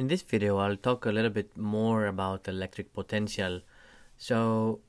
In this video, I'll talk a little bit more about electric potential. So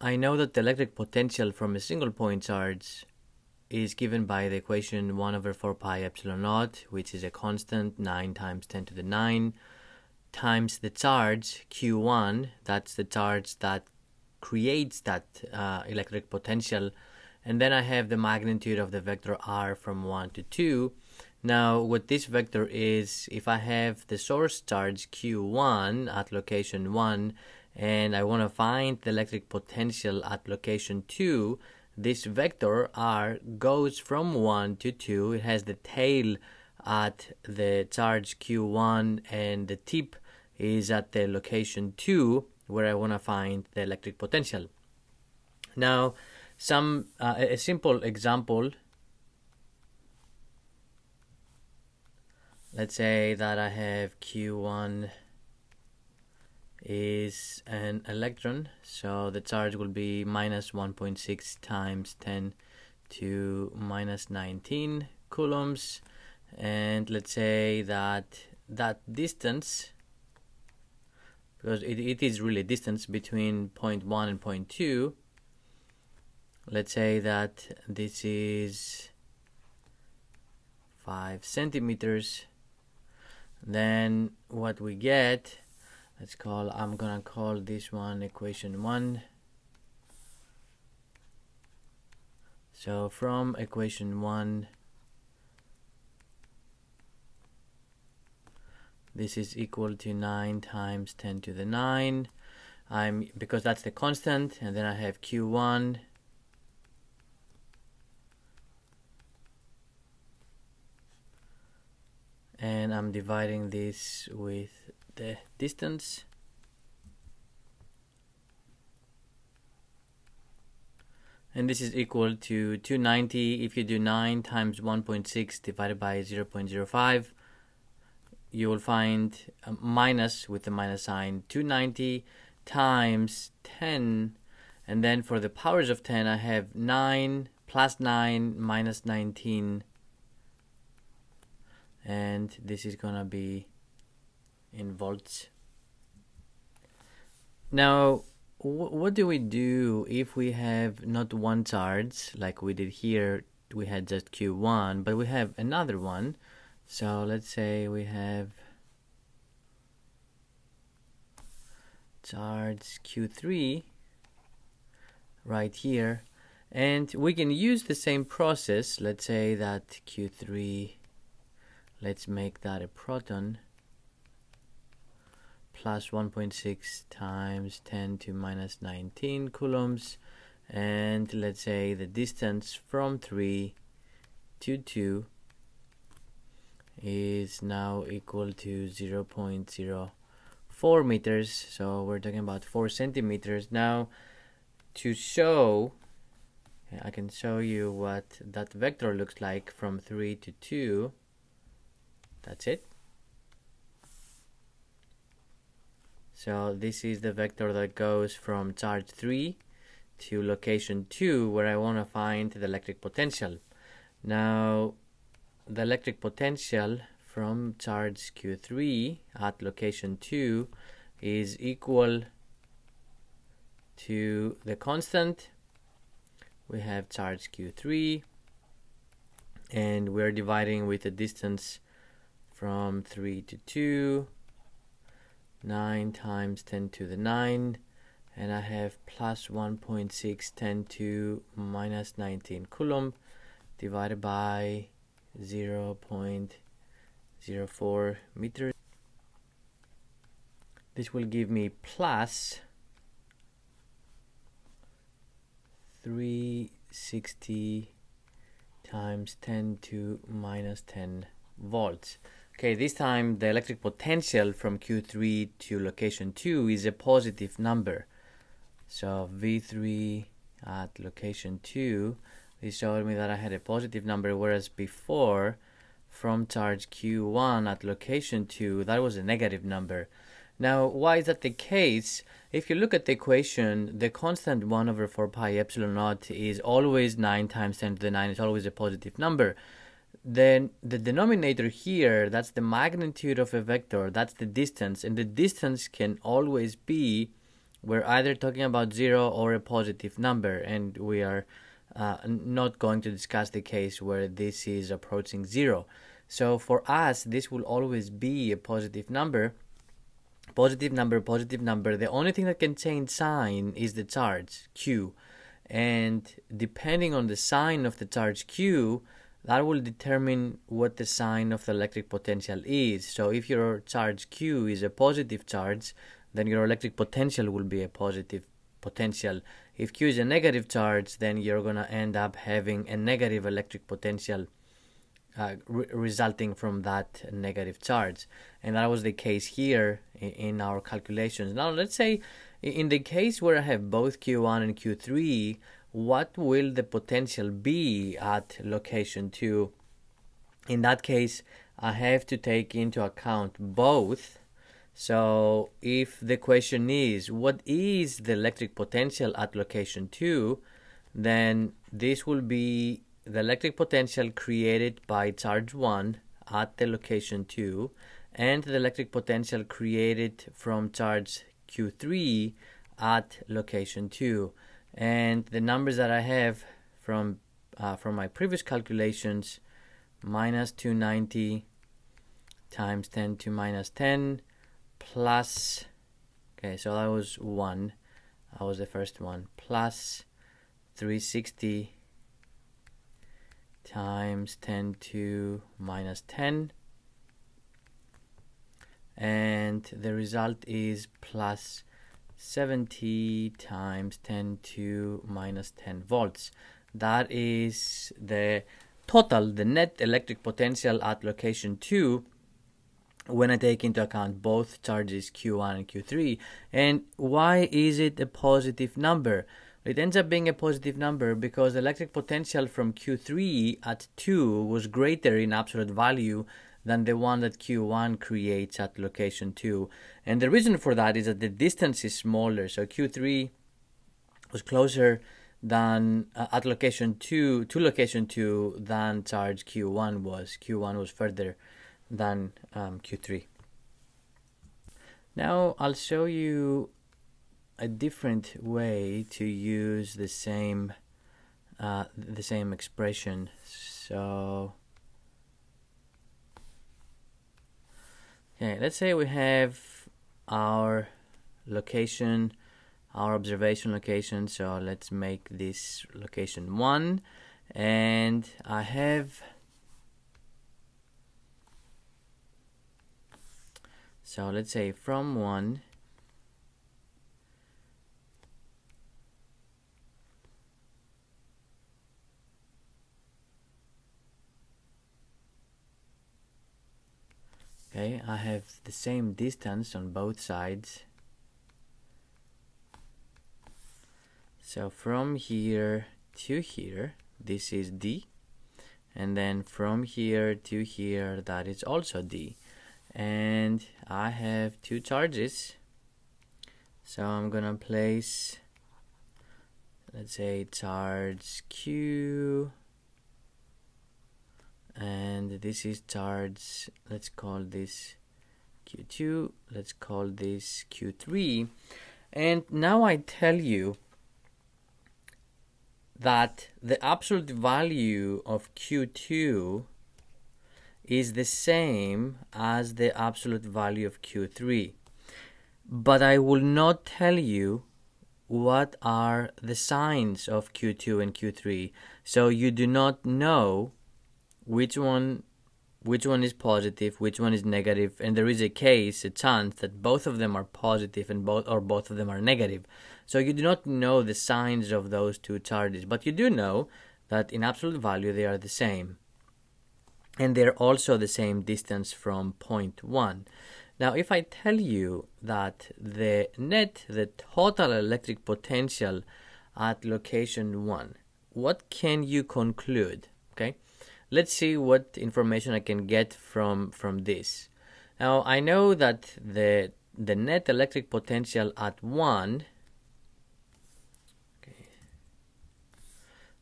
I know that the electric potential from a single point charge is given by the equation 1 over 4 pi epsilon naught, which is a constant 9 times 10 to the 9, times the charge q1, that's the charge that creates that uh, electric potential, and then I have the magnitude of the vector r from 1 to 2, now what this vector is, if I have the source charge Q1 at location 1 and I want to find the electric potential at location 2, this vector R goes from 1 to 2. It has the tail at the charge Q1 and the tip is at the location 2 where I want to find the electric potential. Now, some uh, a simple example let's say that I have Q1 is an electron so the charge will be minus 1.6 times 10 to minus 19 coulombs. And let's say that that distance because it, it is really distance between point 1 and point 2 let's say that this is 5 centimeters then what we get let's call I'm gonna call this one equation 1 so from equation 1 this is equal to 9 times 10 to the 9 I'm because that's the constant and then I have q1 and I'm dividing this with the distance. And this is equal to 290 if you do 9 times 1.6 divided by 0.05 you will find a minus with the minus sign 290 times 10 and then for the powers of 10 I have 9 plus 9 minus 19 and this is gonna be in volts. Now what do we do if we have not one charge like we did here? We had just q1 but we have another one. So let's say we have charge q3 right here. And we can use the same process let's say that q3 let's make that a proton plus 1.6 times 10 to minus 19 coulombs. And let's say the distance from 3 to 2 is now equal to 0 0.04 meters. So we're talking about 4 centimeters. Now to show I can show you what that vector looks like from 3 to 2 that's it. So this is the vector that goes from charge 3 to location 2 where I want to find the electric potential. Now the electric potential from charge Q3 at location 2 is equal to the constant. We have charge Q3 and we're dividing with the distance from 3 to 2 9 times 10 to the 9 and I have plus 1.6 10 to minus 19 coulomb divided by 0 0.04 meters. This will give me plus 360 times 10 to minus 10 volts Okay, this time the electric potential from Q3 to location 2 is a positive number. So V3 at location 2, this showed me that I had a positive number, whereas before from charge Q1 at location 2, that was a negative number. Now, why is that the case? If you look at the equation, the constant 1 over 4 pi epsilon naught is always 9 times 10 to the 9, it's always a positive number then the denominator here, that's the magnitude of a vector, that's the distance, and the distance can always be, we're either talking about zero or a positive number, and we are uh, not going to discuss the case where this is approaching zero. So for us, this will always be a positive number. Positive number, positive number. The only thing that can change sign is the charge, Q. And depending on the sign of the charge Q, that will determine what the sign of the electric potential is. So if your charge Q is a positive charge, then your electric potential will be a positive potential. If Q is a negative charge, then you're going to end up having a negative electric potential uh, re- resulting from that negative charge. And that was the case here in, in our calculations. Now, let's say in the case where I have both Q1 and Q3, what will the potential be at location 2? In that case, I have to take into account both. So if the question is what is the electric potential at location 2, then this will be the electric potential created by charge 1 at the location 2 and the electric potential created from charge Q3 at location 2 and the numbers that I have from uh, from my previous calculations minus 290 times 10 to minus 10 plus okay so that was 1 that was the first one. Plus 360 times 10 to minus 10 and the result is plus 70 times 10 to minus 10 volts. That is the total, the net electric potential at location 2 when I take into account both charges Q1 and Q3. And why is it a positive number? It ends up being a positive number because the electric potential from Q3 at 2 was greater in absolute value than the one that Q1 creates at location 2. And the reason for that is that the distance is smaller. So Q3 was closer than uh, at location 2 to location 2 than charge Q1 was. Q1 was further than um, Q3. Now I'll show you a different way to use the same uh, the same expression. So Okay, let's say we have our location, our observation location. So let's make this location 1 and I have so let's say from 1 okay I have the same distance on both sides. So from here to here this is D. And then from here to here that is also D. And I have two charges. So I'm gonna place let's say charge Q and this is charge let's call this q2 let's call this q3 and now I tell you that the absolute value of q2 is the same as the absolute value of q3 but I will not tell you what are the signs of q2 and q3 so you do not know which one which one is positive, which one is negative, and there is a case, a chance that both of them are positive and both or both of them are negative. So you do not know the signs of those two charges, but you do know that in absolute value they are the same. And they're also the same distance from point 1. Now, if I tell you that the net, the total electric potential at location 1, what can you conclude? Okay, let's see what information I can get from from this. Now I know that the the net electric potential at one. Okay.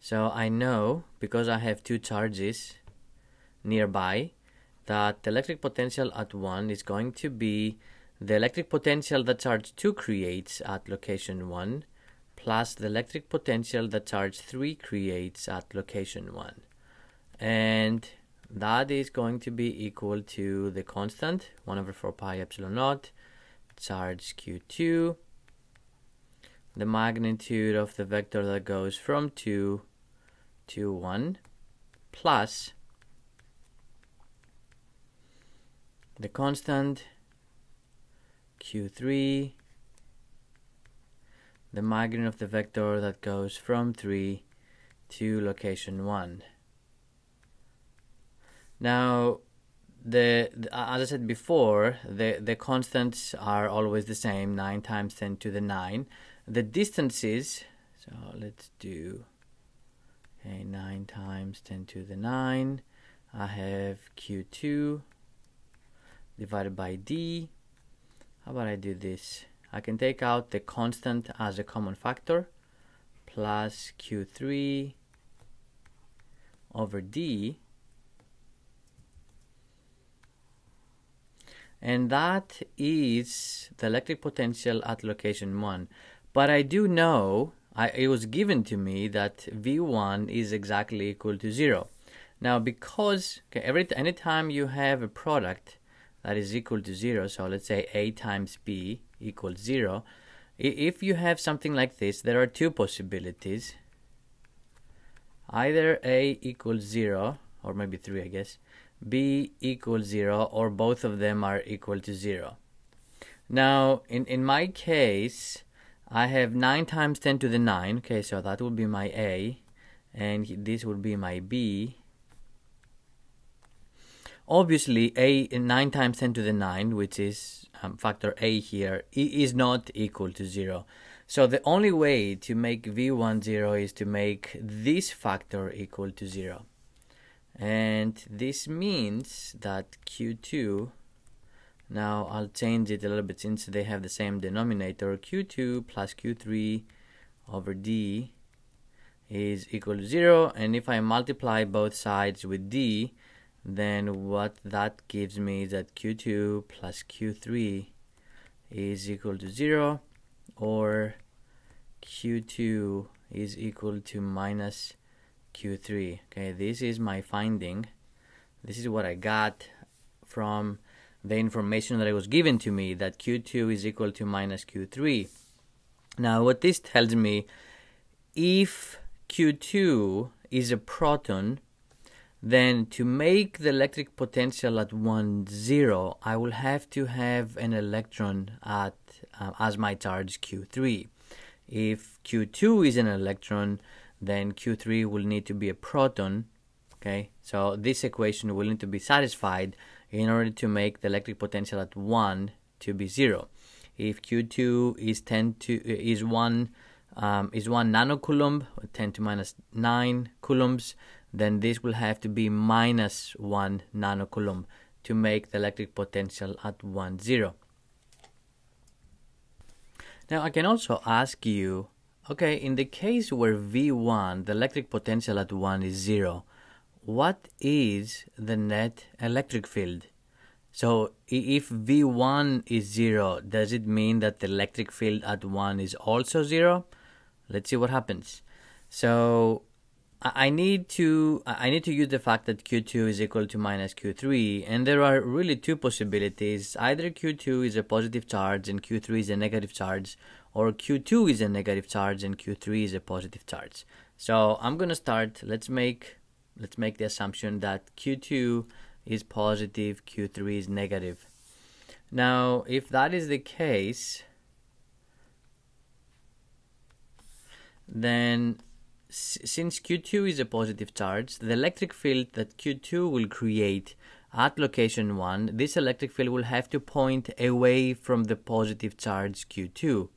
So I know because I have two charges nearby that the electric potential at 1 is going to be the electric potential that charge 2 creates at location 1 plus the electric potential that charge 3 creates at location 1. And that is going to be equal to the constant 1 over 4 pi epsilon naught charge q2 the magnitude of the vector that goes from 2 to 1 plus the constant q3 the magnitude of the vector that goes from 3 to location 1 now the, as I said before the the constants are always the same 9 times 10 to the 9 the distances so let's do okay 9 times 10 to the 9 I have q2 divided by d. How about I do this? I can take out the constant as a common factor plus q3 over d and that is the electric potential at location 1 but I do know I, it was given to me that v1 is exactly equal to 0 now because okay, every anytime you have a product that is equal to 0 so let's say a times b equals 0 if you have something like this there are two possibilities. Either a equals 0 or maybe 3 I guess b equals 0 or both of them are equal to 0 now in in my case I have 9 times 10 to the 9 okay so that would be my a and this would be my b. Obviously a 9 times 10 to the 9 which is um, factor a here is not equal to 0 so the only way to make v1 0 is to make this factor equal to 0 and this means that q2 now I'll change it a little bit since they have the same denominator. Q2 plus q3 over d is equal to 0 and if I multiply both sides with d then what that gives me is that q2 plus q3 is equal to 0 or q2 is equal to minus q3 okay this is my finding. This is what I got from the information that was given to me that q2 is equal to minus q3 now what this tells me if q2 is a proton then to make the electric potential at 1 0 I will have to have an electron at uh, as my charge Q3 if Q2 is an electron then Q3 will need to be a proton okay so this equation will need to be satisfied in order to make the electric potential at 1 to be 0 if Q2 is 10 to is 1 um, is 1 nanocoulomb 10 to minus 9 coulombs then this will have to be minus 1 nanocoulomb to make the electric potential at 1 0. Now I can also ask you, okay, in the case where V1, the electric potential at 1 is 0, what is the net electric field? So if V1 is 0, does it mean that the electric field at 1 is also 0? Let's see what happens. So I need to I need to use the fact that Q2 is equal to minus Q3 and there are really two possibilities either Q2 is a positive charge and Q3 is a negative charge or Q2 is a negative charge and Q3 is a positive charge. So I'm gonna start. Let's make let's make the assumption that Q2 is positive Q3 is negative. Now if that is the case then since Q2 is a positive charge, the electric field that Q2 will create at location 1, this electric field will have to point away from the positive charge Q2.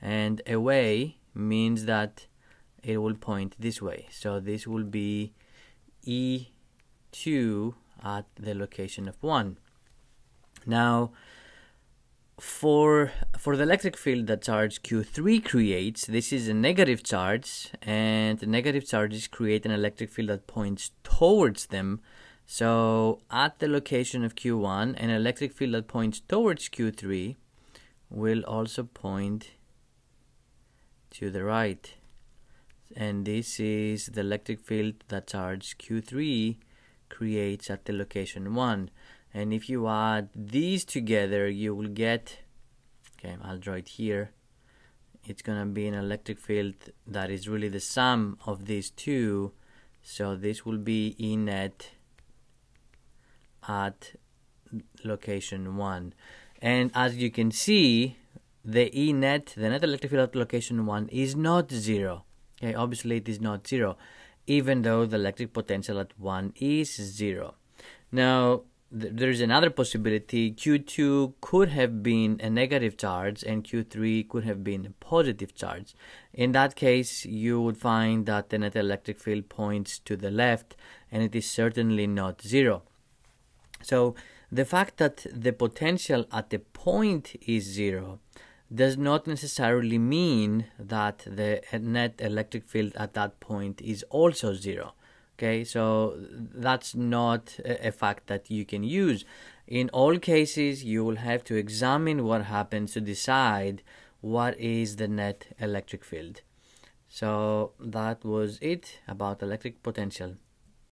And away means that it will point this way. So this will be E2 at the location of 1. Now, for for the electric field that charge Q3 creates, this is a negative charge, and negative charges create an electric field that points towards them. So at the location of Q1, an electric field that points towards Q3 will also point to the right. And this is the electric field that charge Q3 creates at the location 1. And if you add these together, you will get, okay, I'll draw it here. It's to be an electric field that is really the sum of these two. So this will be E net at location 1 and as you can see the E net the net electric field at location 1 is not zero. Okay obviously it is not zero even though the electric potential at 1 is zero. Now th- there's another possibility. Q2 could have been a negative charge and q3 could have been a positive charge. In that case you would find that the net electric field points to the left and it is certainly not zero. So the fact that the potential at the point is zero does not necessarily mean that the net electric field at that point is also zero. Okay, so that's not a fact that you can use. In all cases, you will have to examine what happens to decide what is the net electric field. So that was it about electric potential.